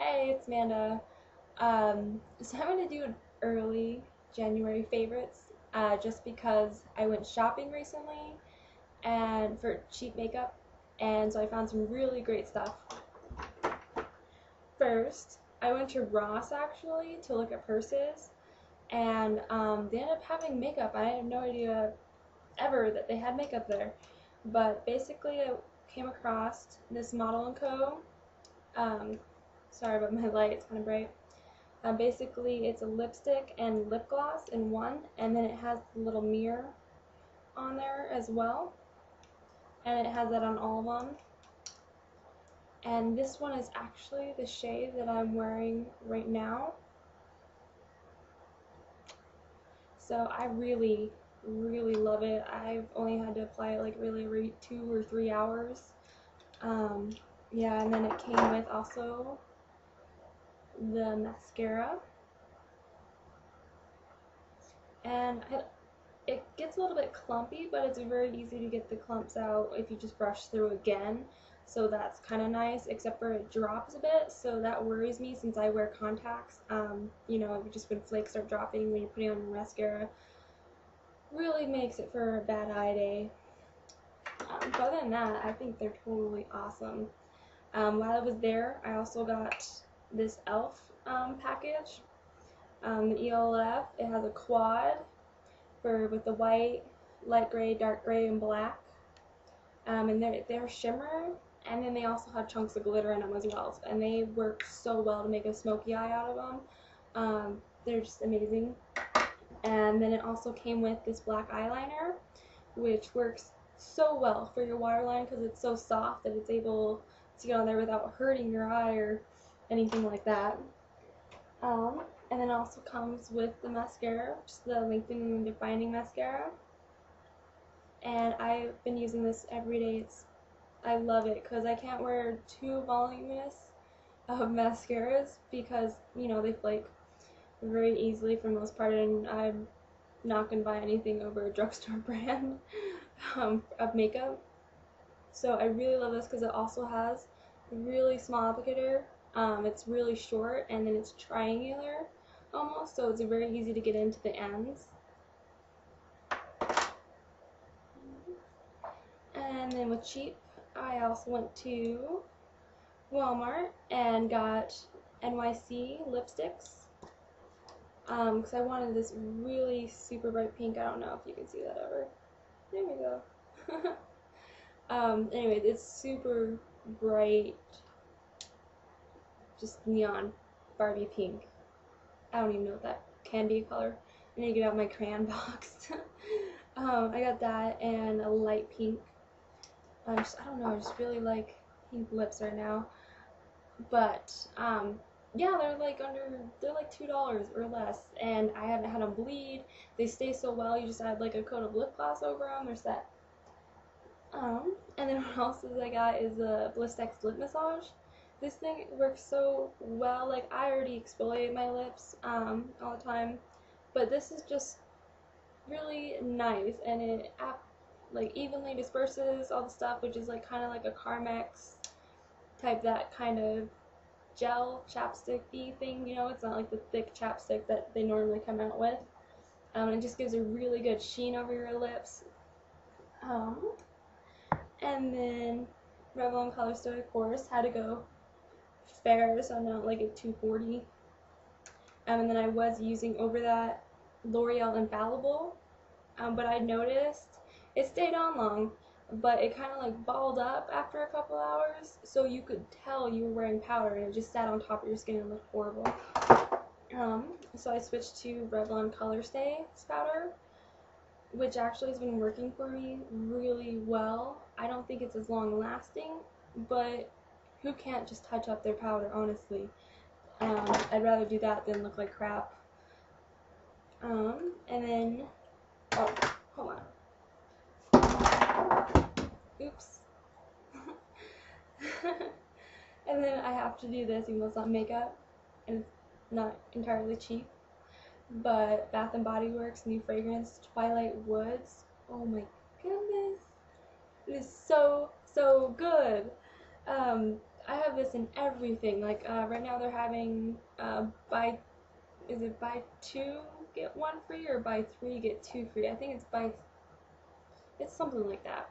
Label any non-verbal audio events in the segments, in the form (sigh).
Hey, it's Amanda. Um, so I'm going to do an early January favorites uh, just because I went shopping recently and for cheap makeup and so I found some really great stuff. First, I went to Ross actually to look at purses and um, they ended up having makeup. I had no idea ever that they had makeup there. But basically I came across this Model & Co. Um, sorry about my light, it's kind of bright. Um, basically, it's a lipstick and lip gloss in one, and then it has the little mirror on there as well. And it has that on all of them. And this one is actually the shade that I'm wearing right now. So I really, really love it. I've only had to apply it like really two or three hours. Um, yeah, and then it came with also the mascara. And it gets a little bit clumpy, but it's very easy to get the clumps out if you just brush through again. So that's kind of nice, except for it drops a bit, so that worries me since I wear contacts. Um, you know, just when flakes start dropping when you're putting on mascara, really makes it for a bad eye day. Um, but other than that, I think they're totally awesome. Um, while I was there, I also got this e.l.f. Um, package. Um, the ELF, it has a quad for with the white, light gray, dark gray, and black. Um, and they're, they're shimmer, and then they also have chunks of glitter in them as well. And they work so well to make a smoky eye out of them. Um, they're just amazing. And then it also came with this black eyeliner, which works so well for your waterline because it's so soft that it's able to get on there without hurting your eye or anything like that. Um, and then also comes with the mascara, just the lengthening and defining mascara. And I've been using this every day. It's, I love it because I can't wear too voluminous of mascaras because, you know, they flake very easily for the most part and I'm not going to buy anything over a drugstore (laughs) brand um, of makeup. So I really love this because it also has a really small applicator um, it's really short and then it's triangular almost, so it's very easy to get into the ends. And then with cheap, I also went to Walmart and got NYC lipsticks because um, I wanted this really super bright pink. I don't know if you can see that ever. There we go. (laughs) um, anyway, it's super bright just neon Barbie pink. I don't even know what that can be a color. I need to get out my crayon (laughs) box. um, I got that and a light pink. I just I don't know. I just really like pink lips right now. But um, yeah, they're like under they're like two dollars or less, and I haven't had them bleed. They stay so well. You just add like a coat of lip gloss over them. They're set. Um, and then (laughs) what else I got is a Blistex lip massage this thing works so well. Like I already exfoliate my lips um, all the time, but this is just really nice and it like evenly disperses all the stuff, which is like kind of like a Carmex type that kind of gel chapsticky thing. You know, it's not like the thick chapstick that they normally come out with. Um, it just gives a really good sheen over your lips. Um, and then Revlon Color Stay, of course, had to go fair, so I'm not like at 240. Um, and then I was using over that L'Oreal Infallible, um, but I noticed it stayed on long, but it kind of like balled up after a couple hours, so you could tell you were wearing powder and it just sat on top of your skin and looked horrible. Um, so I switched to Revlon Color Stay powder, which actually has been working for me really well. I don't think it's as long lasting, but who can't just touch up their powder, honestly? Um, I'd rather do that than look like crap. Um, and then, oh, hold on. Oops. (laughs) and then I have to do this, even though it's not makeup, and it's not entirely cheap. But Bath and Body Works new fragrance, Twilight Woods. Oh my goodness. It is so, so good. Um, I have this in everything. Like uh, right now they're having uh, buy, is it buy two get one free or buy three get two free? I think it's buy, it's something like that.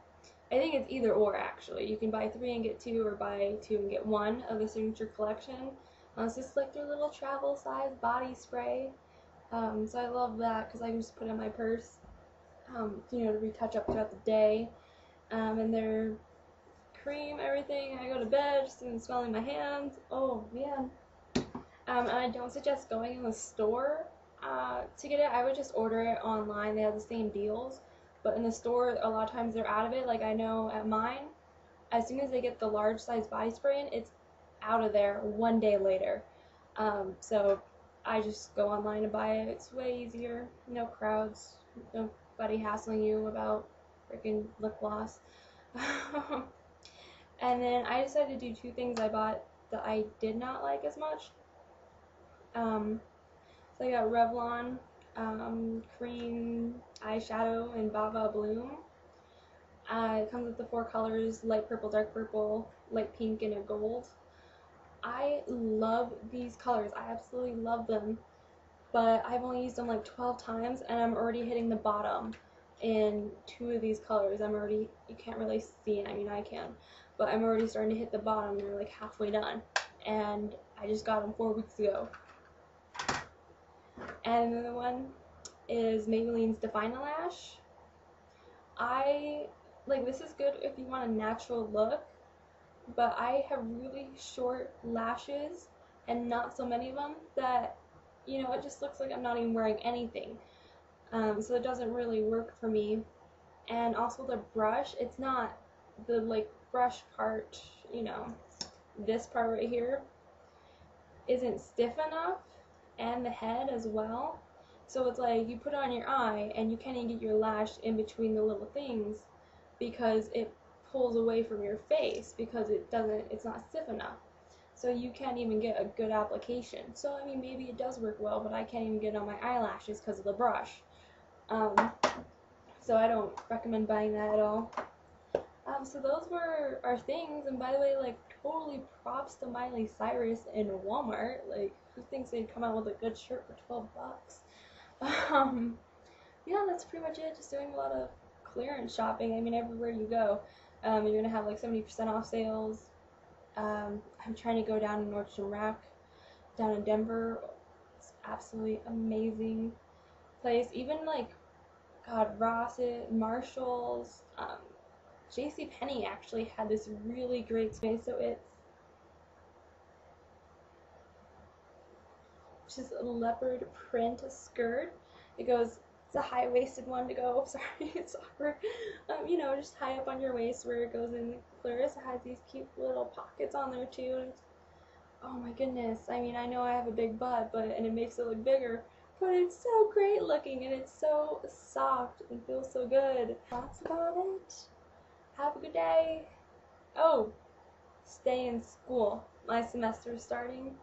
I think it's either or actually. You can buy three and get two or buy two and get one of the signature collection. Uh, it's just like their little travel size body spray. Um, so I love that because I can just put it in my purse, um, you know, to retouch up throughout the day. Um, and their cream, everything. I go to bed just even smelling my hands. Oh man. Um, and I don't suggest going in the store uh, to get it. I would just order it online. They have the same deals. But in the store, a lot of times they're out of it. Like I know at mine, as soon as they get the large size body spray in, it's out of there one day later. Um, so I just go online and buy it. It's way easier. No crowds. Nobody hassling you about freaking lip gloss. (laughs) and then I decided to do two things I bought that I did not like as much. Um, so I got Revlon um, cream eyeshadow in Va Va Bloom. Uh, it comes with the four colors, light purple, dark purple, light pink, and a gold. I love these colors. I absolutely love them. But I've only used them like 12 times and I'm already hitting the bottom in two of these colors. I'm already, you can't really see it. I mean, I can. But I'm already starting to hit the bottom. They're like halfway done. And I just got them four weeks ago. And another one is Maybelline's Define-A-Lash. I, like, this is good if you want a natural look, but I have really short lashes and not so many of them that, you know, it just looks like I'm not even wearing anything. Um, so it doesn't really work for me. And also the brush, it's not the, like, brush part, you know, this part right here isn't stiff enough and the head as well. So it's like you put on your eye and you can't even get your lash in between the little things because it pulls away from your face because it doesn't it's not stiff enough. So you can't even get a good application. So I mean maybe it does work well, but I can't even get on my eyelashes because of the brush. Um, so I don't recommend buying that at all. Um, so those were our things, and by the way, like totally props to Miley Cyrus and Walmart. Like, who thinks they'd come out with a good shirt for 12 bucks? (laughs) Um, yeah, that's pretty much it. Just doing a lot of clearance shopping. I mean, everywhere you go, um, you're gonna have like 70% off sales. Um, I'm trying to go down to Nordstrom Rack down in Denver. It's absolutely amazing place. Even like, God, Ross, Marshalls, um, J.C. Penney actually had this really great space. So it's just a leopard print skirt. It goes, it's a high waisted one to go. (laughs) Sorry, it's awkward. Um, you know, just high up on your waist where it goes in Claris. It has these cute little pockets on there too. Oh my goodness. I mean, I know I have a big butt, but and it makes it look bigger. But it's so great looking and it's so soft and feels so good. That's about it. Have a good day. Oh, stay in school. My semester is starting.